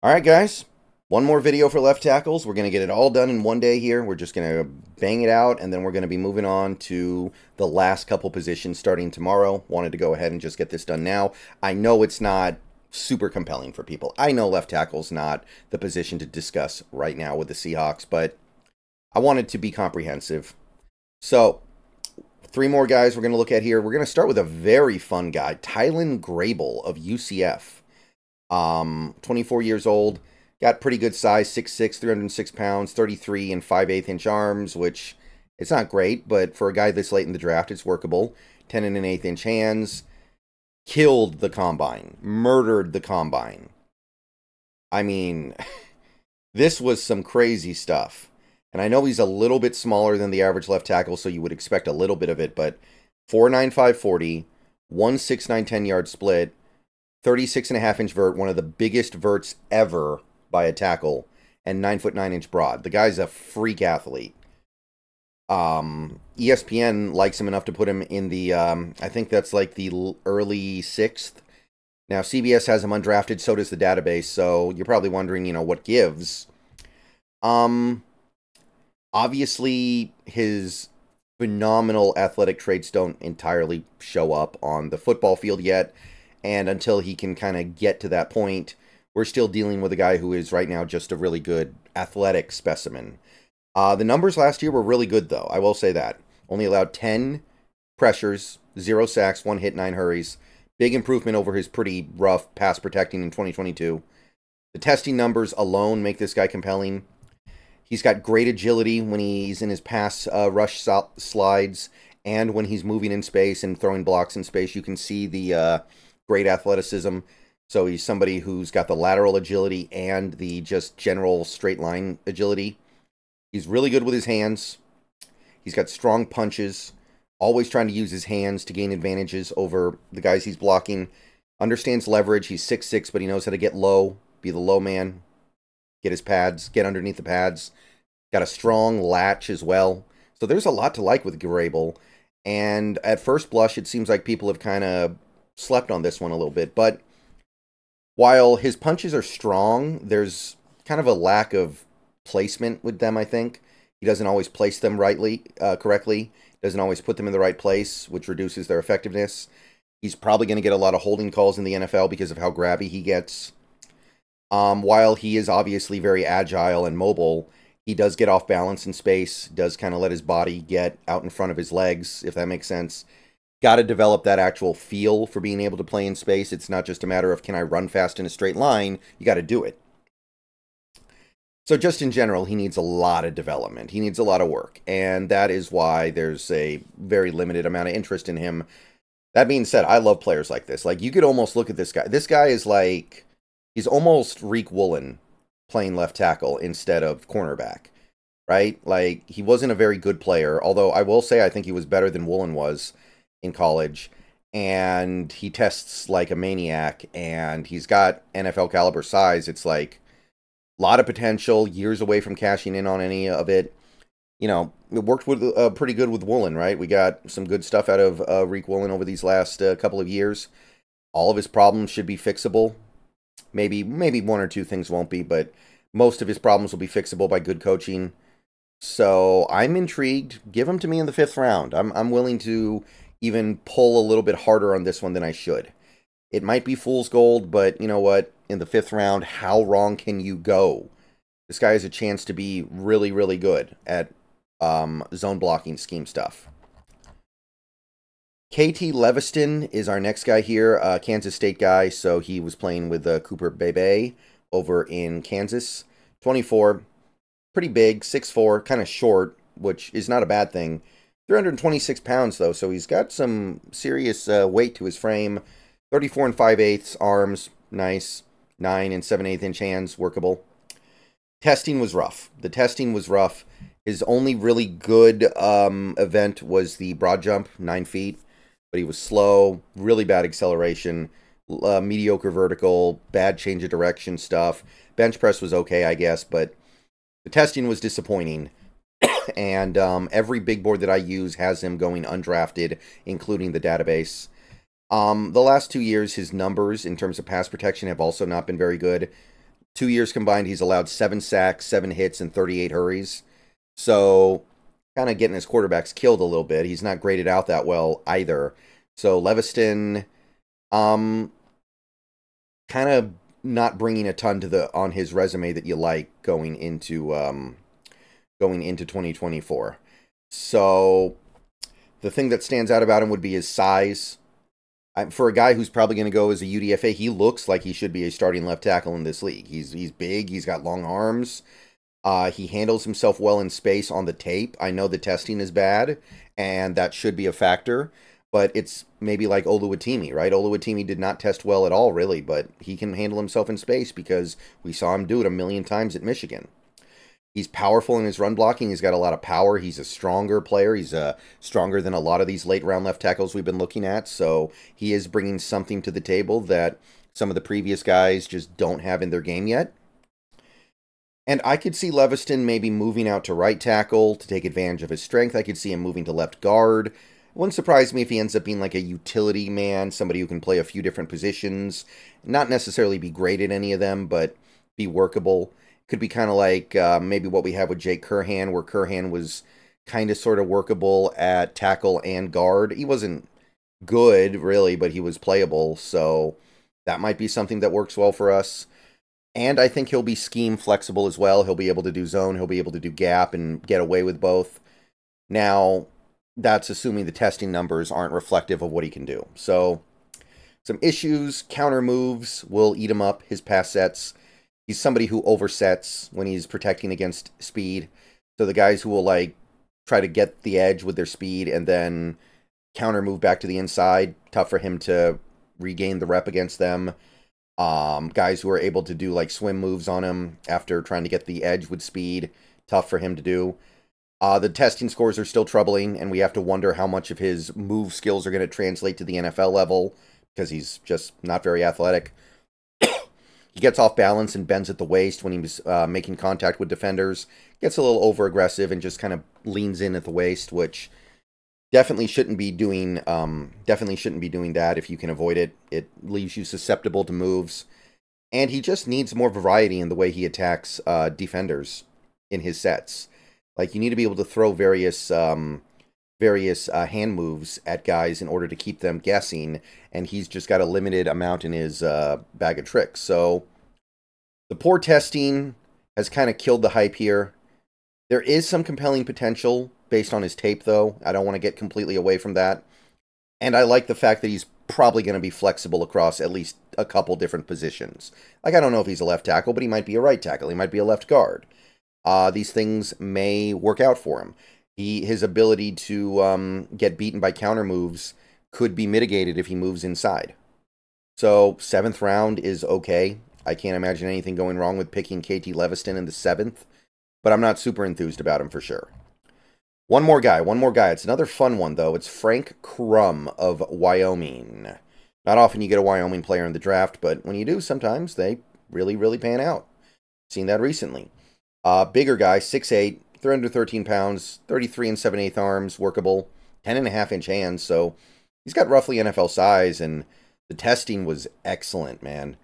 All right, guys. One more video for left tackles. We're going to get it all done in one day here. We're just going to bang it out, and then we're going to be moving on to the last couple positions starting tomorrow. Wanted to go ahead and just get this done now. I know it's not super compelling for people. I know left tackle's not the position to discuss right now with the Seahawks, but I wanted to be comprehensive. So, three more guys we're going to look at here. We're going to start with a very fun guy, Tylan Grable of UCF. Um, 24 years old, got pretty good size, 6'6", 306 pounds, 33 and 5 8 inch arms, which it's not great, but for a guy this late in the draft, it's workable. 10 and an eighth inch hands, killed the combine, murdered the combine. I mean, this was some crazy stuff. And I know he's a little bit smaller than the average left tackle, so you would expect a little bit of it, but 49540, 16910 yard split, 36 and a half inch vert, one of the biggest verts ever by a tackle, and 9 foot 9 inch broad. The guy's a freak athlete. Um, ESPN likes him enough to put him in the, um, I think that's like the early sixth. Now, CBS has him undrafted, so does the database, so you're probably wondering, you know, what gives. Um, obviously, his phenomenal athletic traits don't entirely show up on the football field yet. And until he can kind of get to that point, we're still dealing with a guy who is right now just a really good athletic specimen. Uh, the numbers last year were really good, though. I will say that. Only allowed 10 pressures, zero sacks, one hit, nine hurries. Big improvement over his pretty rough pass protecting in 2022. The testing numbers alone make this guy compelling. He's got great agility when he's in his pass uh, rush slides and when he's moving in space and throwing blocks in space. You can see the uh, great athleticism. So he's somebody who's got the lateral agility and the just general straight line agility. He's really good with his hands. He's got strong punches, always trying to use his hands to gain advantages over the guys he's blocking. Understands leverage. He's six six, but he knows how to get low, be the low man, get his pads, get underneath the pads. Got a strong latch as well. So there's a lot to like with Grable. And at first blush, it seems like people have kind of slept on this one a little bit. But while his punches are strong, there's kind of a lack of placement with them, I think. He doesn't always place them rightly, uh, correctly. Doesn't always put them in the right place, which reduces their effectiveness. He's probably going to get a lot of holding calls in the NFL because of how grabby he gets. Um, while he is obviously very agile and mobile, he does get off balance in space, does kind of let his body get out in front of his legs, if that makes sense got to develop that actual feel for being able to play in space. It's not just a matter of can I run fast in a straight line? You got to do it. So just in general, he needs a lot of development. He needs a lot of work, and that is why there's a very limited amount of interest in him. That being said, I love players like this. Like you could almost look at this guy. This guy is like he's almost Riq Woolen playing left tackle instead of cornerback. Right? Like he wasn't a very good player, although I will say I think he was better than Woolen was in college and he tests like a maniac and he's got NFL caliber size. It's like a lot of potential, years away from cashing in on any of it. You know, it worked with uh, pretty good with Woolen, right? We got some good stuff out of uh, Riq Woolen over these last uh, couple of years. All of his problems should be fixable. Maybe maybe one or two things won't be, but most of his problems will be fixable by good coaching. So I'm intrigued. Give him to me in the fifth round. I'm I'm willing to even pull a little bit harder on this one than I should. It might be fool's gold, but you know what? In the fifth round, how wrong can you go? This guy has a chance to be really, really good at um, zone blocking scheme stuff. KT Leveston is our next guy here, uh, Kansas State guy. So he was playing with uh, Cooper Beebe over in Kansas. 24, pretty big, 6'4, kind of short, which is not a bad thing. 326 pounds though, so he's got some serious uh, weight to his frame. 34 and 5 eighths arms, nice. 9 and 7 8 inch hands, workable. Testing was rough. The testing was rough. His only really good um, event was the broad jump, 9 feet, but he was slow, really bad acceleration, uh, mediocre vertical, bad change of direction stuff. Bench press was okay, I guess, but the testing was disappointing and um, every big board that I use has him going undrafted, including the database. Um, the last two years, his numbers in terms of pass protection have also not been very good. Two years combined, he's allowed seven sacks, seven hits, and 38 hurries. So, kind of getting his quarterbacks killed a little bit. He's not graded out that well either. So, Leveston, um, kind of not bringing a ton to the on his resume that you like going into um, going into 2024. So, the thing that stands out about him would be his size. For a guy who's probably going to go as a UDFA, he looks like he should be a starting left tackle in this league. He's he's big. He's got long arms. Uh, he handles himself well in space on the tape. I know the testing is bad, and that should be a factor. But it's maybe like Oluwatimi, right? Oluwatimi did not test well at all, really, but he can handle himself in space because we saw him do it a million times at Michigan. He's powerful in his run blocking. He's got a lot of power. He's a stronger player. He's uh, stronger than a lot of these late round left tackles we've been looking at. So he is bringing something to the table that some of the previous guys just don't have in their game yet. And I could see Leveston maybe moving out to right tackle to take advantage of his strength. I could see him moving to left guard. It wouldn't surprise me if he ends up being like a utility man, somebody who can play a few different positions, not necessarily be great at any of them, but be workable. Could be kind of like uh, maybe what we have with Jake Curhan, where Curhan was kind of sort of workable at tackle and guard. He wasn't good, really, but he was playable. So that might be something that works well for us. And I think he'll be scheme flexible as well. He'll be able to do zone, he'll be able to do gap and get away with both. Now, that's assuming the testing numbers aren't reflective of what he can do. So, some issues, counter moves will eat him up, his pass sets. He's somebody who oversets when he's protecting against speed. So, the guys who will like try to get the edge with their speed and then counter move back to the inside, tough for him to regain the rep against them. Um, guys who are able to do like swim moves on him after trying to get the edge with speed, tough for him to do. Uh, the testing scores are still troubling, and we have to wonder how much of his move skills are going to translate to the NFL level because he's just not very athletic. He gets off balance and bends at the waist when he's uh, making contact with defenders. Gets a little over aggressive and just kind of leans in at the waist, which definitely shouldn't be doing um, definitely shouldn't be doing that if you can avoid it. It leaves you susceptible to moves, and he just needs more variety in the way he attacks uh, defenders in his sets. Like you need to be able to throw various um, various uh, hand moves at guys in order to keep them guessing, and he's just got a limited amount in his uh, bag of tricks. So the poor testing has kind of killed the hype here. There is some compelling potential based on his tape, though. I don't want to get completely away from that. And I like the fact that he's probably going to be flexible across at least a couple different positions. Like, I don't know if he's a left tackle, but he might be a right tackle. He might be a left guard. Uh, these things may work out for him. He, his ability to um, get beaten by counter moves could be mitigated if he moves inside. So, seventh round is okay. I can't imagine anything going wrong with picking KT Leveston in the seventh, but I'm not super enthused about him for sure. One more guy, one more guy. It's another fun one, though. It's Frank Crum of Wyoming. Not often you get a Wyoming player in the draft, but when you do, sometimes they really, really pan out. Seen that recently. Uh, bigger guy, 6'8", 313 pounds, 33 and 7 8 arms, workable, 10 and a half inch hands, so he's got roughly NFL size, and the testing was excellent, man.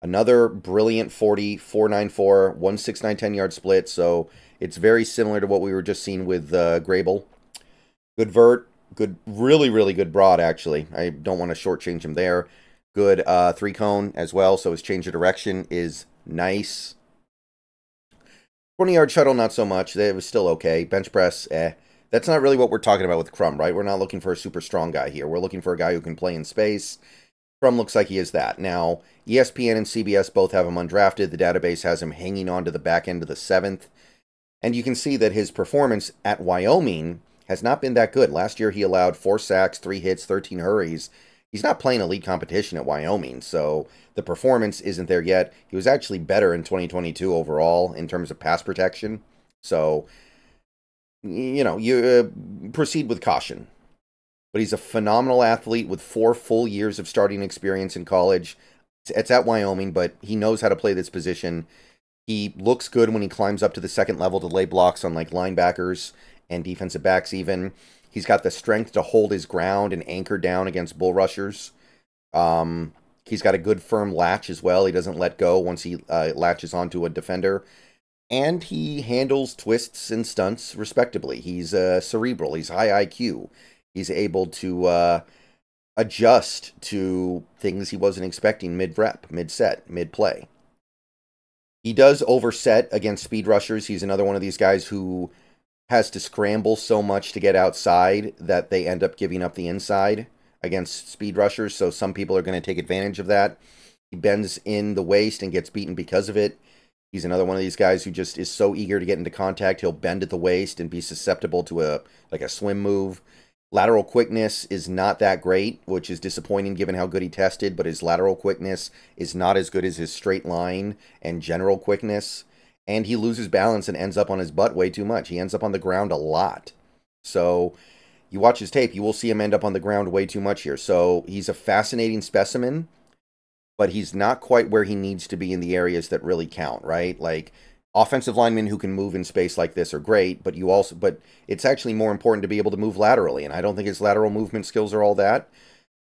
Another brilliant 40, 494, 169, 10 yard split, so it's very similar to what we were just seeing with uh, Grable. Good vert, good, really, really good broad, actually. I don't want to shortchange him there. Good uh, three cone as well, so his change of direction is nice. 20 yard shuttle, not so much. It was still okay. Bench press, eh. That's not really what we're talking about with Crum, right? We're not looking for a super strong guy here. We're looking for a guy who can play in space. Crum looks like he is that. Now, ESPN and CBS both have him undrafted. The database has him hanging on to the back end of the seventh. And you can see that his performance at Wyoming has not been that good. Last year, he allowed four sacks, three hits, 13 hurries. He's not playing elite competition at Wyoming, so the performance isn't there yet. He was actually better in 2022 overall in terms of pass protection. So, you know, you uh, proceed with caution. But he's a phenomenal athlete with four full years of starting experience in college. It's at Wyoming, but he knows how to play this position. He looks good when he climbs up to the second level to lay blocks on like linebackers and defensive backs even. He's got the strength to hold his ground and anchor down against bull rushers. Um, He's got a good firm latch as well. He doesn't let go once he uh, latches onto a defender. And he handles twists and stunts respectably. He's uh, cerebral. He's high IQ. He's able to uh, adjust to things he wasn't expecting mid rep, mid set, mid play. He does overset against speed rushers. He's another one of these guys who has to scramble so much to get outside that they end up giving up the inside against speed rushers. So some people are going to take advantage of that. He bends in the waist and gets beaten because of it. He's another one of these guys who just is so eager to get into contact. He'll bend at the waist and be susceptible to a like a swim move. Lateral quickness is not that great, which is disappointing given how good he tested, but his lateral quickness is not as good as his straight line and general quickness. And he loses balance and ends up on his butt way too much. He ends up on the ground a lot. So you watch his tape, you will see him end up on the ground way too much here. So he's a fascinating specimen, but he's not quite where he needs to be in the areas that really count, right? Like offensive linemen who can move in space like this are great, but you also but it's actually more important to be able to move laterally, and I don't think his lateral movement skills are all that.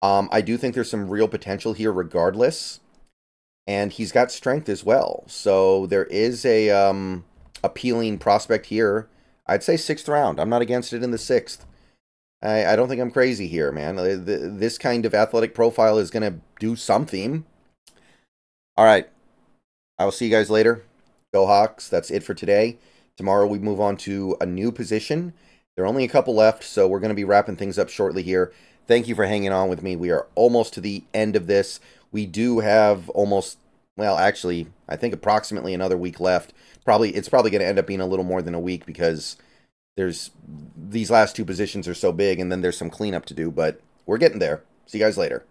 Um, I do think there's some real potential here, regardless, and he's got strength as well. So there is a um, appealing prospect here. I'd say sixth round. I'm not against it in the sixth. I, I don't think I'm crazy here, man. Uh, this kind of athletic profile is going to do something. All right. I will see you guys later. Go Hawks. That's it for today. Tomorrow we move on to a new position. There are only a couple left, so we're going to be wrapping things up shortly here. Thank you for hanging on with me. We are almost to the end of this. We do have almost, well, actually, I think approximately another week left. Probably, it's probably going to end up being a little more than a week because there's these last two positions are so big, and then there's some cleanup to do. But we're getting there. See you guys later.